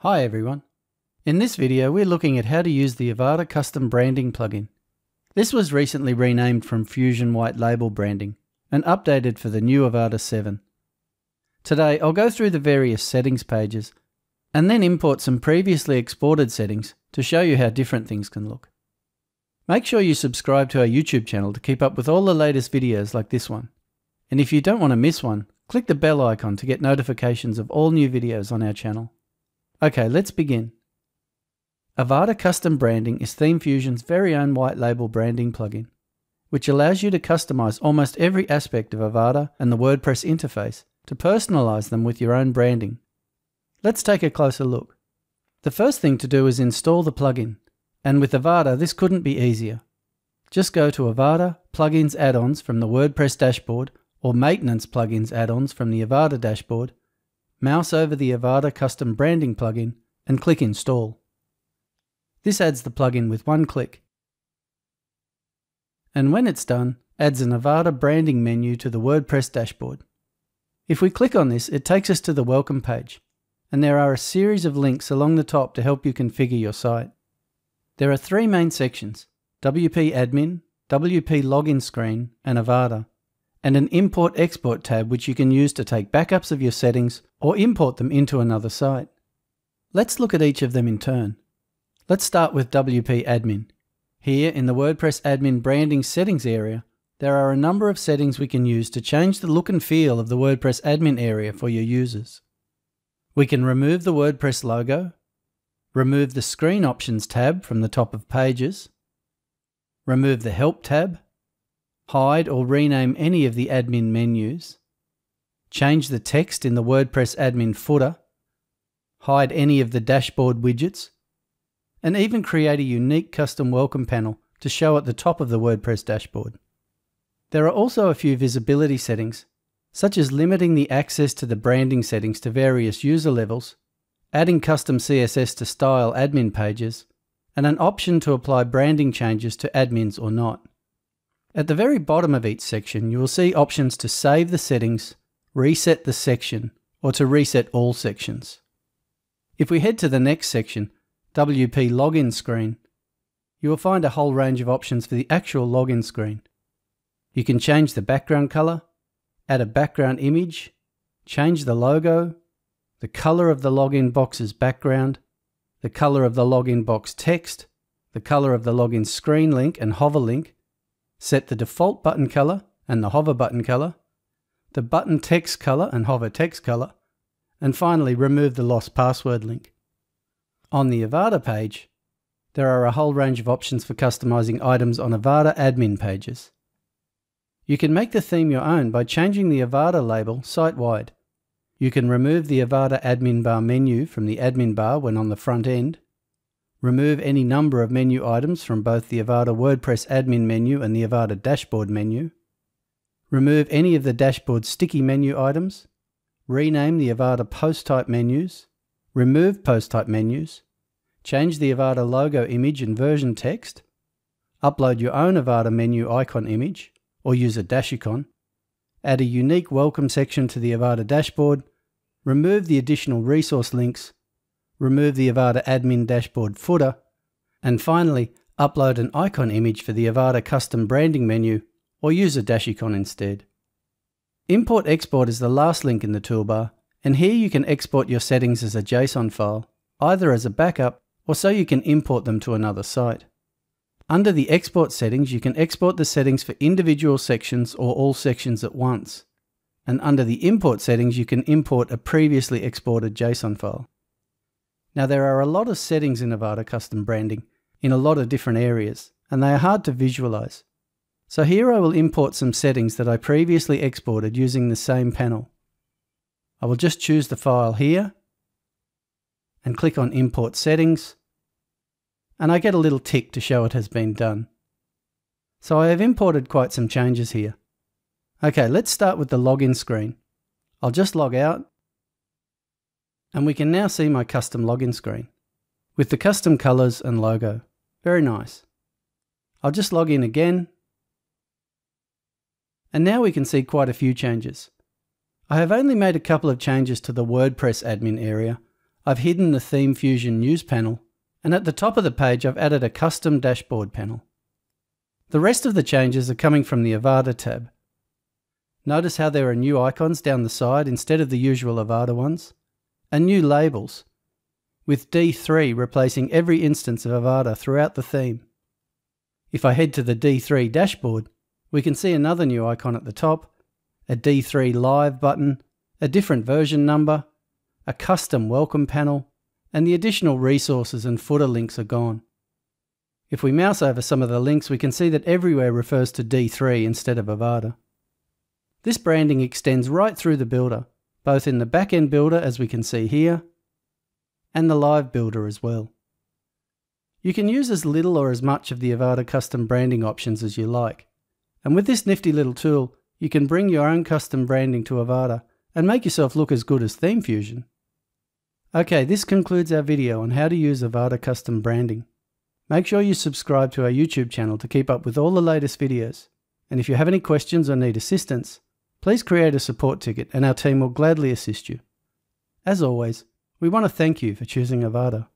Hi everyone. In this video we're looking at how to use the Avada Custom Branding plugin. This was recently renamed from Fusion White Label Branding and updated for the new Avada 7. Today I'll go through the various settings pages and then import some previously exported settings to show you how different things can look. Make sure you subscribe to our YouTube channel to keep up with all the latest videos like this one. And if you don't want to miss one, click the bell icon to get notifications of all new videos on our channel. Okay, let's begin. Avada Custom Branding is ThemeFusion's very own white label branding plugin, which allows you to customize almost every aspect of Avada and the WordPress interface to personalize them with your own branding. Let's take a closer look. The first thing to do is install the plugin, and with Avada this couldn't be easier. Just go to Avada Plugins Add-ons from the WordPress dashboard or Maintenance Plugins Add-ons from the Avada dashboard mouse over the Avada Custom Branding plugin and click Install. This adds the plugin with one click. And when it's done, adds an Avada branding menu to the WordPress dashboard. If we click on this, it takes us to the welcome page, and there are a series of links along the top to help you configure your site. There are three main sections, WP Admin, WP Login Screen, and Avada and an Import Export tab which you can use to take backups of your settings or import them into another site. Let's look at each of them in turn. Let's start with WP Admin. Here in the WordPress Admin Branding Settings area, there are a number of settings we can use to change the look and feel of the WordPress admin area for your users. We can remove the WordPress logo, remove the Screen Options tab from the top of Pages, remove the Help tab, hide or rename any of the admin menus, change the text in the WordPress admin footer, hide any of the dashboard widgets, and even create a unique custom welcome panel to show at the top of the WordPress dashboard. There are also a few visibility settings, such as limiting the access to the branding settings to various user levels, adding custom CSS to style admin pages, and an option to apply branding changes to admins or not. At the very bottom of each section, you will see options to save the settings, reset the section, or to reset all sections. If we head to the next section, WP Login Screen, you will find a whole range of options for the actual login screen. You can change the background color, add a background image, change the logo, the color of the login box's background, the color of the login box text, the color of the login screen link and hover link, Set the default button color and the hover button color, the button text color and hover text color, and finally remove the lost password link. On the Avada page, there are a whole range of options for customizing items on Avada admin pages. You can make the theme your own by changing the Avada label site-wide. You can remove the Avada admin bar menu from the admin bar when on the front end, Remove any number of menu items from both the Avada WordPress admin menu and the Avada dashboard menu. Remove any of the dashboard sticky menu items. Rename the Avada post type menus. Remove post type menus. Change the Avada logo image and version text. Upload your own Avada menu icon image or use a dashicon. Add a unique welcome section to the Avada dashboard. Remove the additional resource links remove the Avada admin dashboard footer, and finally, upload an icon image for the Avada custom branding menu or use a dashicon instead. Import Export is the last link in the toolbar, and here you can export your settings as a JSON file, either as a backup or so you can import them to another site. Under the export settings, you can export the settings for individual sections or all sections at once. And under the import settings, you can import a previously exported JSON file. Now, there are a lot of settings in Avada custom branding in a lot of different areas, and they are hard to visualize. So here I will import some settings that I previously exported using the same panel. I will just choose the file here and click on Import Settings, and I get a little tick to show it has been done. So I have imported quite some changes here. Okay, let's start with the login screen. I'll just log out and we can now see my custom login screen with the custom colors and logo. Very nice. I'll just log in again. And now we can see quite a few changes. I have only made a couple of changes to the WordPress admin area. I've hidden the Theme Fusion News panel, and at the top of the page I've added a custom dashboard panel. The rest of the changes are coming from the Avada tab. Notice how there are new icons down the side instead of the usual Avada ones, and new labels, with D3 replacing every instance of Avada throughout the theme. If I head to the D3 dashboard, we can see another new icon at the top, a D3 Live button, a different version number, a custom welcome panel, and the additional resources and footer links are gone. If we mouse over some of the links, we can see that everywhere refers to D3 instead of Avada. This branding extends right through the builder, both in the backend builder as we can see here, and the live builder as well. You can use as little or as much of the Avada custom branding options as you like. And with this nifty little tool, you can bring your own custom branding to Avada and make yourself look as good as Theme Fusion. Okay, this concludes our video on how to use Avada custom branding. Make sure you subscribe to our YouTube channel to keep up with all the latest videos. And if you have any questions or need assistance, please create a support ticket and our team will gladly assist you. As always, we want to thank you for choosing Avada.